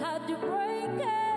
had to break it.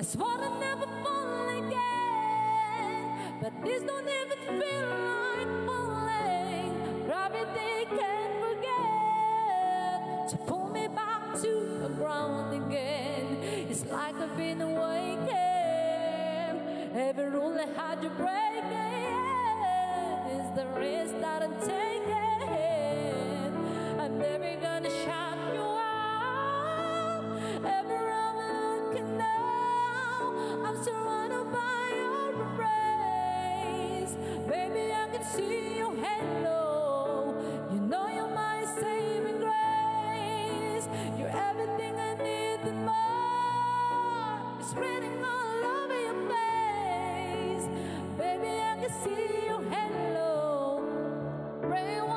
I swore I'd never fall again But this don't even feel like falling. Probably they can't forget to pull me back to the ground again. It's like I've been awakened. Every rule I had to break Is the risk that I'm taking. I'm never rain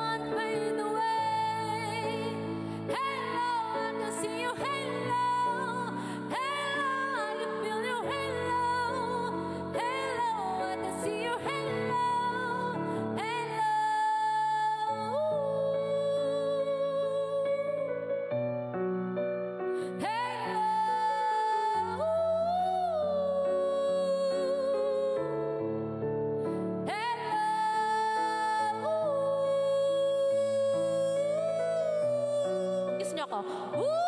kiss niyo ako. Woo!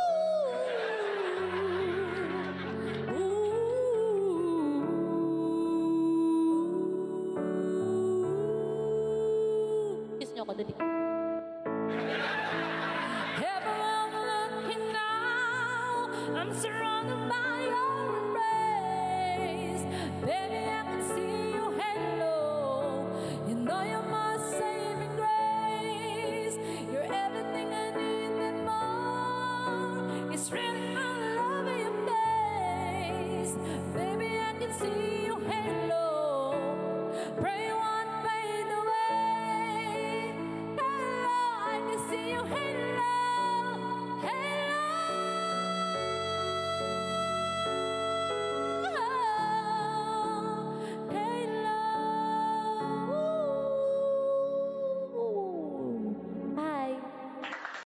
ako dali. Looking now, I'm surrounded by